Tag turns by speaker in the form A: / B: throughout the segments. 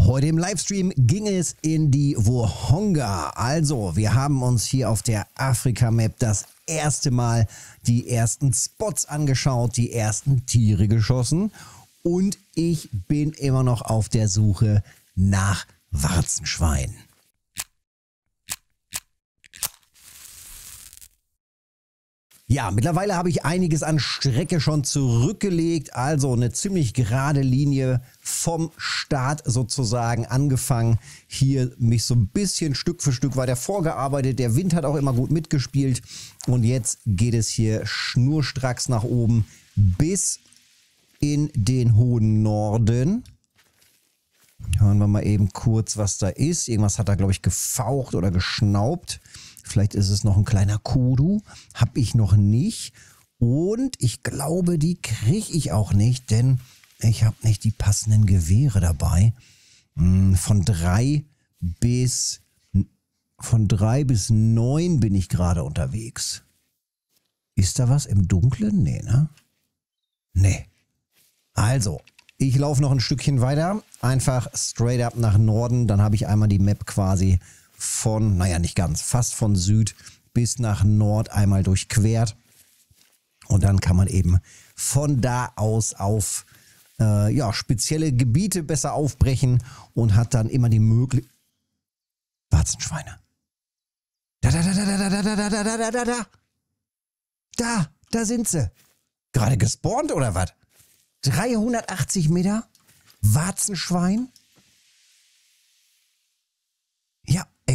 A: Heute im Livestream ging es in die Wohonga. Also, wir haben uns hier auf der Afrika-Map das erste Mal die ersten Spots angeschaut, die ersten Tiere geschossen und ich bin immer noch auf der Suche nach Warzenschwein. Ja, mittlerweile habe ich einiges an Strecke schon zurückgelegt, also eine ziemlich gerade Linie vom Start sozusagen angefangen. Hier mich so ein bisschen Stück für Stück weiter vorgearbeitet. Der Wind hat auch immer gut mitgespielt und jetzt geht es hier schnurstracks nach oben bis in den hohen Norden. Hören wir mal eben kurz, was da ist. Irgendwas hat da, glaube ich, gefaucht oder geschnaubt. Vielleicht ist es noch ein kleiner Kudu. Habe ich noch nicht. Und ich glaube, die kriege ich auch nicht, denn ich habe nicht die passenden Gewehre dabei. Hm, von drei bis von drei bis neun bin ich gerade unterwegs. Ist da was im Dunkeln? Nee, ne? Nee. Also, ich laufe noch ein Stückchen weiter. Einfach straight up nach Norden. Dann habe ich einmal die Map quasi von, naja, nicht ganz, fast von Süd bis nach Nord einmal durchquert. Und dann kann man eben von da aus auf äh, ja, spezielle Gebiete besser aufbrechen und hat dann immer die Möglichkeit. Warzenschweine. Da, da, da, da, da, da, da, da, da, da, da, da. Da, da sind sie. Gerade gespawnt oder was? 380 Meter? Warzenschwein?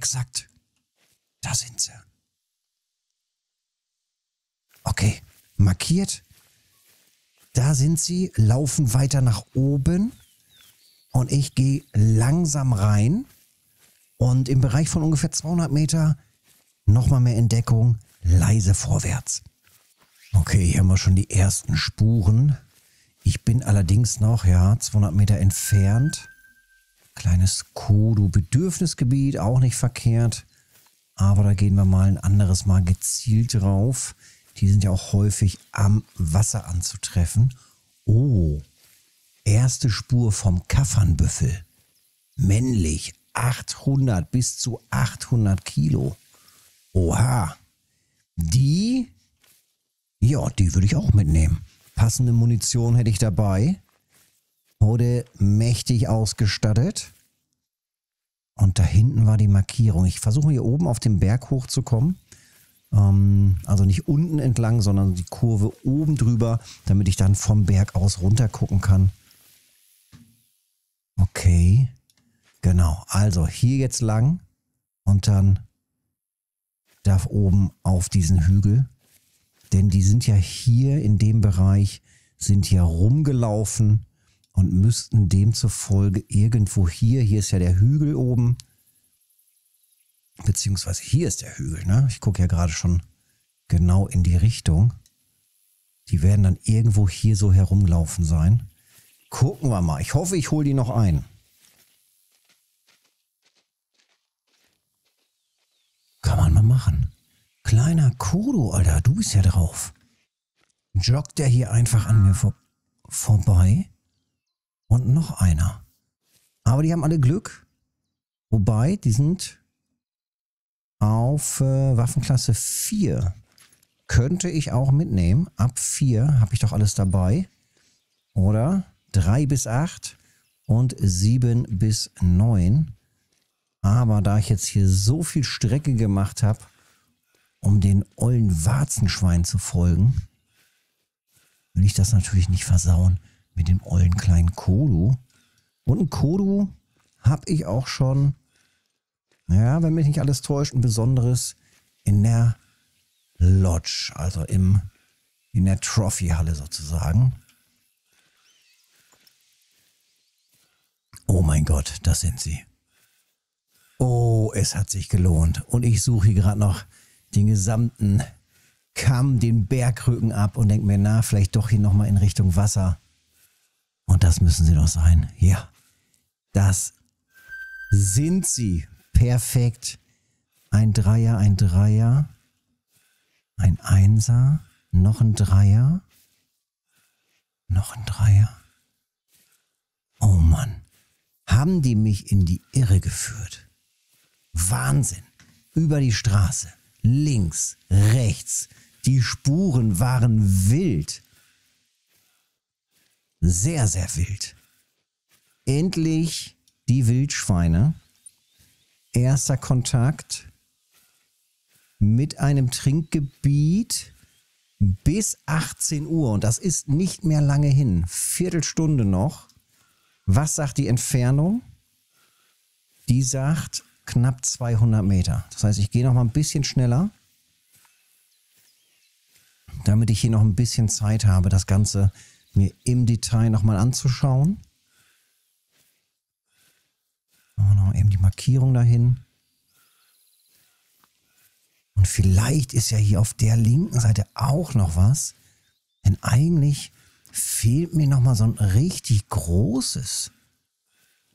A: Exakt. Da sind sie. Okay, markiert. Da sind sie, laufen weiter nach oben. Und ich gehe langsam rein. Und im Bereich von ungefähr 200 Meter nochmal mehr Entdeckung, leise vorwärts. Okay, hier haben wir schon die ersten Spuren. Ich bin allerdings noch, ja, 200 Meter entfernt. Kleines Kodo-Bedürfnisgebiet, auch nicht verkehrt. Aber da gehen wir mal ein anderes Mal gezielt drauf. Die sind ja auch häufig am Wasser anzutreffen. Oh, erste Spur vom Kaffernbüffel. Männlich, 800 bis zu 800 Kilo. Oha. Die, ja, die würde ich auch mitnehmen. Passende Munition hätte ich dabei. Wurde mächtig ausgestattet. Und da hinten war die Markierung. Ich versuche hier oben auf den Berg hochzukommen. Ähm, also nicht unten entlang, sondern die Kurve oben drüber, damit ich dann vom Berg aus runter gucken kann. Okay. Genau. Also hier jetzt lang und dann darf oben auf diesen Hügel. Denn die sind ja hier in dem Bereich, sind ja rumgelaufen und müssten demzufolge irgendwo hier, hier ist ja der Hügel oben, beziehungsweise hier ist der Hügel, ne? Ich gucke ja gerade schon genau in die Richtung. Die werden dann irgendwo hier so herumlaufen sein. Gucken wir mal. Ich hoffe, ich hole die noch ein. Kann man mal machen. Kleiner Kodo, Alter, du bist ja drauf. Joggt der hier einfach an mir vor vorbei? Und noch einer. Aber die haben alle Glück. Wobei, die sind auf äh, Waffenklasse 4. Könnte ich auch mitnehmen. Ab 4 habe ich doch alles dabei. Oder 3 bis 8 und 7 bis 9. Aber da ich jetzt hier so viel Strecke gemacht habe, um den ollen Warzenschwein zu folgen, will ich das natürlich nicht versauen mit dem ollen kleinen Kodu. Und ein Kodu habe ich auch schon, ja, wenn mich nicht alles täuscht, ein besonderes in der Lodge, also im, in der Trophy-Halle sozusagen. Oh mein Gott, das sind sie. Oh, es hat sich gelohnt. Und ich suche hier gerade noch den gesamten Kamm, den Bergrücken ab und denke mir, na, vielleicht doch hier nochmal in Richtung Wasser. Das müssen sie doch sein. Ja, das sind sie. Perfekt. Ein Dreier, ein Dreier, ein Einser, noch ein Dreier, noch ein Dreier. Oh Mann. haben die mich in die Irre geführt. Wahnsinn. Über die Straße. Links, rechts. Die Spuren waren wild. Sehr, sehr wild. Endlich die Wildschweine. Erster Kontakt mit einem Trinkgebiet bis 18 Uhr. Und das ist nicht mehr lange hin. Viertelstunde noch. Was sagt die Entfernung? Die sagt knapp 200 Meter. Das heißt, ich gehe noch mal ein bisschen schneller, damit ich hier noch ein bisschen Zeit habe, das Ganze mir im Detail noch mal anzuschauen. Oh, noch eben die Markierung dahin. Und vielleicht ist ja hier auf der linken Seite auch noch was. Denn eigentlich fehlt mir noch mal so ein richtig großes.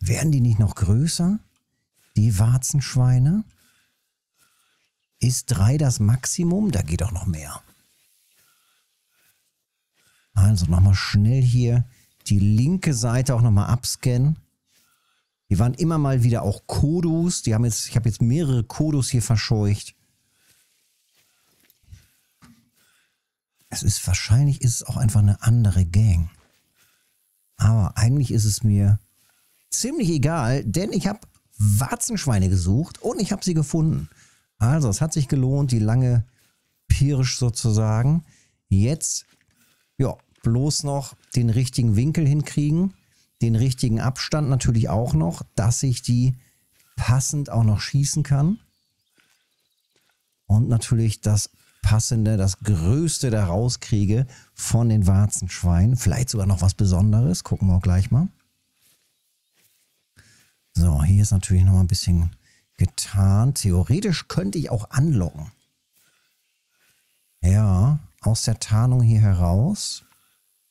A: Werden die nicht noch größer? Die Warzenschweine? Ist drei das Maximum? Da geht auch noch mehr. Also nochmal schnell hier die linke Seite auch nochmal abscannen. Die waren immer mal wieder auch Kodus. Die haben jetzt, ich habe jetzt mehrere Kodus hier verscheucht. Es ist wahrscheinlich ist es auch einfach eine andere Gang. Aber eigentlich ist es mir ziemlich egal, denn ich habe Warzenschweine gesucht und ich habe sie gefunden. Also, es hat sich gelohnt, die lange Pirsch sozusagen. Jetzt, ja, bloß noch den richtigen Winkel hinkriegen, den richtigen Abstand natürlich auch noch, dass ich die passend auch noch schießen kann. Und natürlich das passende, das Größte da rauskriege von den Warzenschweinen. Vielleicht sogar noch was Besonderes. Gucken wir auch gleich mal. So, hier ist natürlich noch mal ein bisschen getan. Theoretisch könnte ich auch anlocken. Ja, aus der Tarnung hier heraus.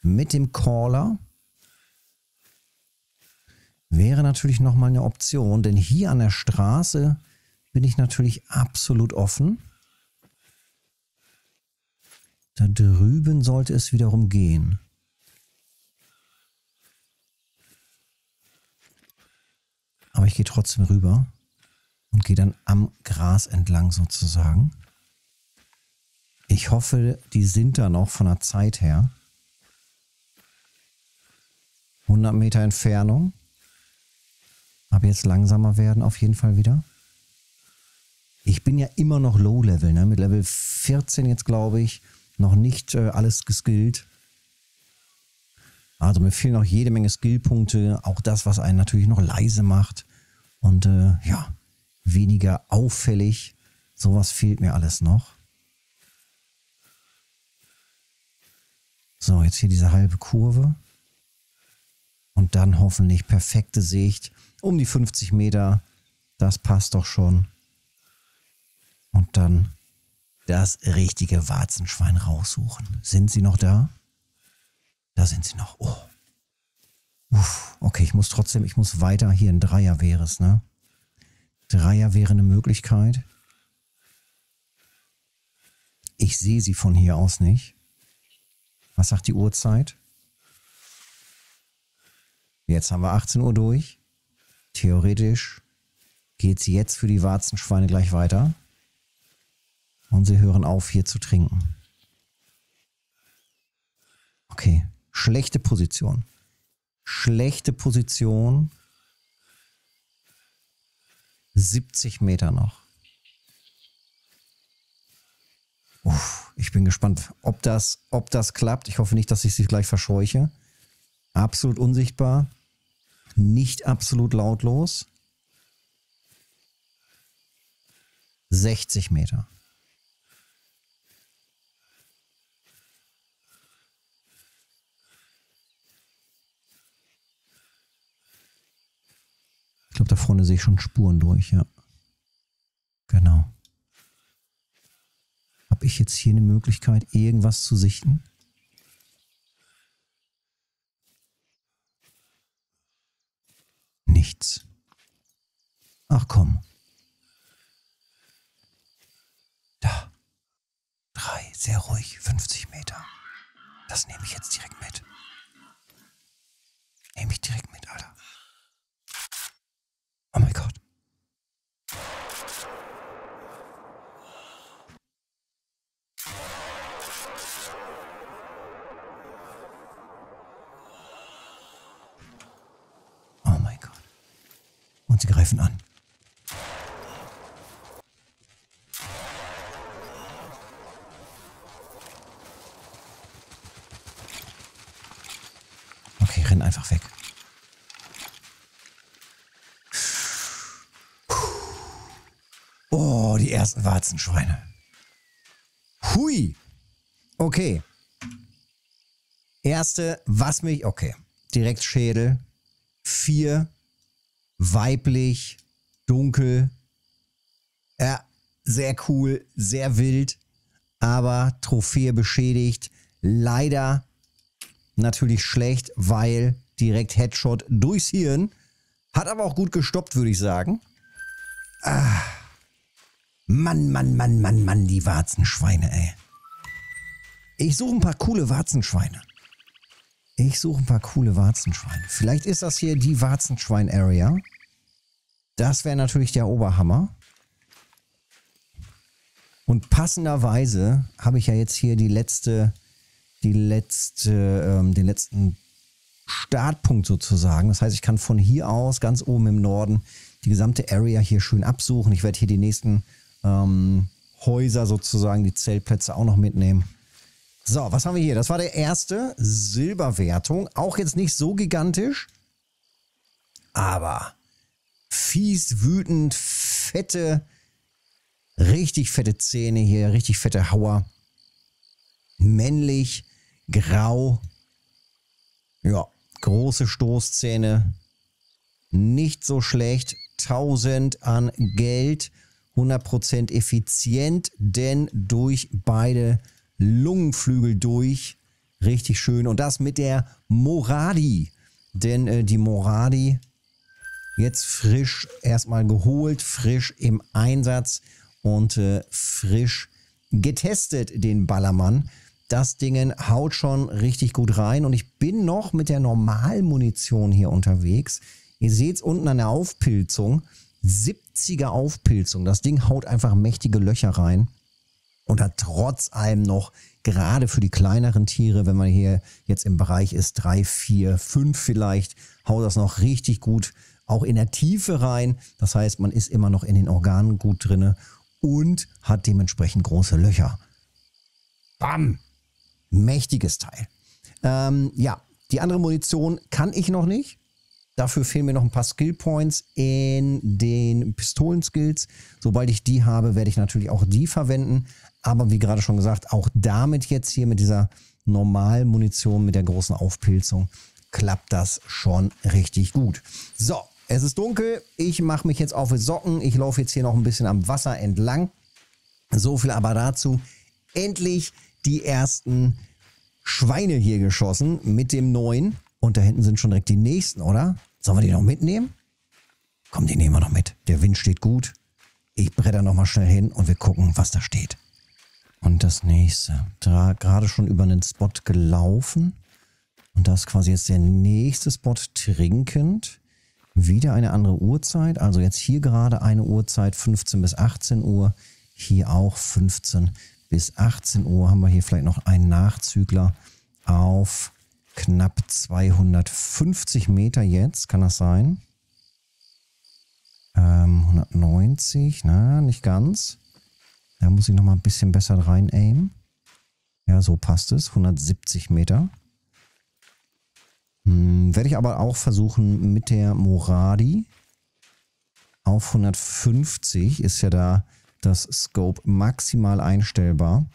A: Mit dem Caller. Wäre natürlich noch mal eine Option, denn hier an der Straße bin ich natürlich absolut offen. Da drüben sollte es wiederum gehen. Aber ich gehe trotzdem rüber und gehe dann am Gras entlang sozusagen. Ich hoffe, die sind da noch von der Zeit her. 100 Meter Entfernung. Aber jetzt langsamer werden auf jeden Fall wieder. Ich bin ja immer noch Low-Level, ne? mit Level 14 jetzt glaube ich noch nicht äh, alles geskillt. Also mir fehlen noch jede Menge Skillpunkte, auch das, was einen natürlich noch leise macht und äh, ja, weniger auffällig. Sowas fehlt mir alles noch. So, jetzt hier diese halbe Kurve. Und dann hoffentlich perfekte Sicht um die 50 Meter. Das passt doch schon. Und dann das richtige Warzenschwein raussuchen. Sind sie noch da? Da sind sie noch. Oh. Uff, okay, ich muss trotzdem, ich muss weiter. Hier ein Dreier wäre es, ne? Dreier wäre eine Möglichkeit. Ich sehe sie von hier aus nicht. Was sagt die Uhrzeit? Jetzt haben wir 18 Uhr durch. Theoretisch geht sie jetzt für die Warzenschweine gleich weiter. Und sie hören auf, hier zu trinken. Okay, schlechte Position. Schlechte Position. 70 Meter noch. Uff, ich bin gespannt, ob das, ob das klappt. Ich hoffe nicht, dass ich sie gleich verscheuche. Absolut unsichtbar. Nicht absolut lautlos. 60 Meter. glaube, da vorne sehe ich schon Spuren durch, ja. Genau. Habe ich jetzt hier eine Möglichkeit, irgendwas zu sichten? Ach komm. Da. Drei, sehr ruhig, 50 Meter. Das nehme ich jetzt direkt mit. Nehme ich direkt mit, Alter. Und sie greifen an. Renn einfach weg. Oh, die ersten Warzenschweine. Hui. Okay. Erste, was mich. Okay. Direkt Schädel. Vier. Weiblich. Dunkel. Ja, sehr cool. Sehr wild. Aber Trophäe beschädigt. Leider natürlich schlecht, weil direkt Headshot durchs Hirn. Hat aber auch gut gestoppt, würde ich sagen. Ah. Mann, Mann, Mann, Mann, Mann, die Warzenschweine, ey. Ich suche ein paar coole Warzenschweine. Ich suche ein paar coole Warzenschweine. Vielleicht ist das hier die Warzenschwein-Area. Das wäre natürlich der Oberhammer. Und passenderweise habe ich ja jetzt hier die letzte, die letzte, ähm, den letzten Startpunkt sozusagen. Das heißt, ich kann von hier aus ganz oben im Norden die gesamte Area hier schön absuchen. Ich werde hier die nächsten ähm, Häuser sozusagen, die Zeltplätze auch noch mitnehmen. So, was haben wir hier? Das war der erste Silberwertung. Auch jetzt nicht so gigantisch, aber fies, wütend, fette, richtig fette Zähne hier, richtig fette Hauer. Männlich, grau. Ja, große Stoßzähne. Nicht so schlecht. 1000 an Geld. 100% effizient, denn durch beide Lungenflügel durch. Richtig schön. Und das mit der Moradi. Denn äh, die Moradi jetzt frisch erstmal geholt, frisch im Einsatz und äh, frisch getestet, den Ballermann. Das Ding haut schon richtig gut rein und ich bin noch mit der Normalmunition hier unterwegs. Ihr seht es unten an der Aufpilzung. 70er Aufpilzung. Das Ding haut einfach mächtige Löcher rein und hat trotz allem noch, gerade für die kleineren Tiere, wenn man hier jetzt im Bereich ist, drei, vier, fünf vielleicht, haut das noch richtig gut auch in der Tiefe rein. Das heißt, man ist immer noch in den Organen gut drinne und hat dementsprechend große Löcher. Bam! Mächtiges Teil. Ähm, ja, die andere Munition kann ich noch nicht. Dafür fehlen mir noch ein paar Skill Points in den Pistolenskills. Sobald ich die habe, werde ich natürlich auch die verwenden. Aber wie gerade schon gesagt, auch damit jetzt hier mit dieser normalen Munition, mit der großen Aufpilzung, klappt das schon richtig gut. So, es ist dunkel. Ich mache mich jetzt auf die Socken. Ich laufe jetzt hier noch ein bisschen am Wasser entlang. So viel aber dazu. Endlich die ersten Schweine hier geschossen mit dem neuen. Und da hinten sind schon direkt die nächsten, oder? Sollen wir die noch mitnehmen? Komm, die nehmen wir noch mit. Der Wind steht gut. Ich bretter noch mal schnell hin und wir gucken, was da steht. Und das nächste. Da gerade schon über einen Spot gelaufen. Und das quasi jetzt der nächste Spot trinkend. Wieder eine andere Uhrzeit. Also jetzt hier gerade eine Uhrzeit 15 bis 18 Uhr. Hier auch 15 bis 18 Uhr haben wir hier vielleicht noch einen Nachzügler auf knapp 250 Meter jetzt, kann das sein? Ähm, 190, na, nicht ganz. Da muss ich noch mal ein bisschen besser rein aimen. Ja, so passt es. 170 Meter. Hm, werde ich aber auch versuchen mit der Moradi auf 150 ist ja da das Scope maximal einstellbar.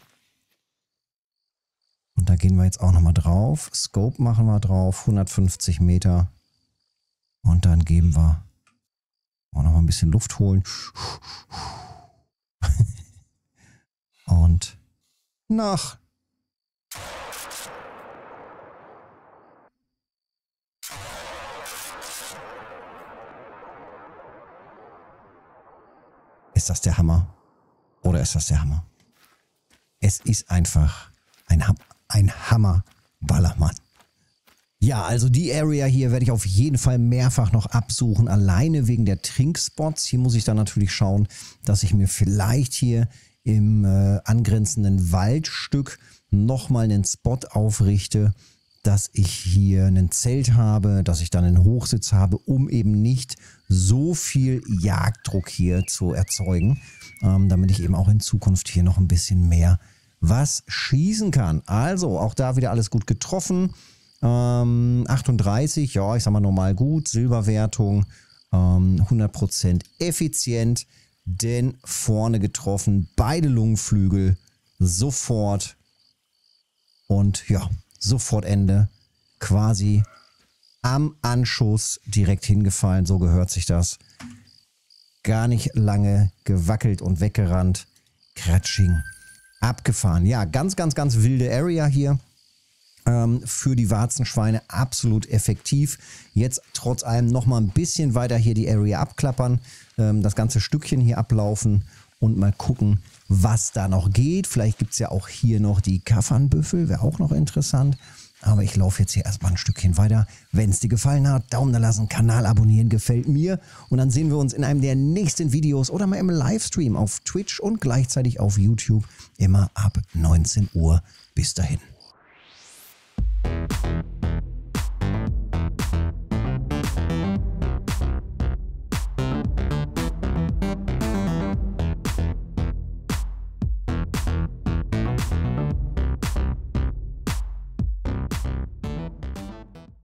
A: Und da gehen wir jetzt auch nochmal drauf. Scope machen wir drauf, 150 Meter. Und dann geben wir auch nochmal ein bisschen Luft holen. Und nach. Ist das der Hammer? Oder ist das der Hammer? Es ist einfach ein, Hammer ein Hammer-Ballermann. Ja, also die Area hier werde ich auf jeden Fall mehrfach noch absuchen, alleine wegen der Trinkspots. Hier muss ich dann natürlich schauen, dass ich mir vielleicht hier im äh, angrenzenden Waldstück nochmal einen Spot aufrichte, dass ich hier ein Zelt habe, dass ich dann einen Hochsitz habe, um eben nicht so viel Jagddruck hier zu erzeugen, ähm, damit ich eben auch in Zukunft hier noch ein bisschen mehr was schießen kann. Also auch da wieder alles gut getroffen. Ähm, 38, ja, ich sag mal normal gut. Silberwertung, ähm, 100% effizient, denn vorne getroffen, beide Lungenflügel sofort und ja, sofort Ende. Quasi am Anschuss direkt hingefallen, so gehört sich das. Gar nicht lange gewackelt und weggerannt. Kratsching. Abgefahren. Ja, ganz, ganz, ganz wilde Area hier ähm, für die Warzenschweine absolut effektiv. Jetzt trotz allem nochmal ein bisschen weiter hier die Area abklappern, ähm, das ganze Stückchen hier ablaufen und mal gucken, was da noch geht. Vielleicht gibt es ja auch hier noch die Kaffernbüffel, wäre auch noch interessant. Aber ich laufe jetzt hier erstmal ein Stückchen weiter. Wenn es dir gefallen hat, Daumen da lassen, Kanal abonnieren, gefällt mir. Und dann sehen wir uns in einem der nächsten Videos oder mal im Livestream auf Twitch und gleichzeitig auf YouTube immer ab 19 Uhr. Bis dahin.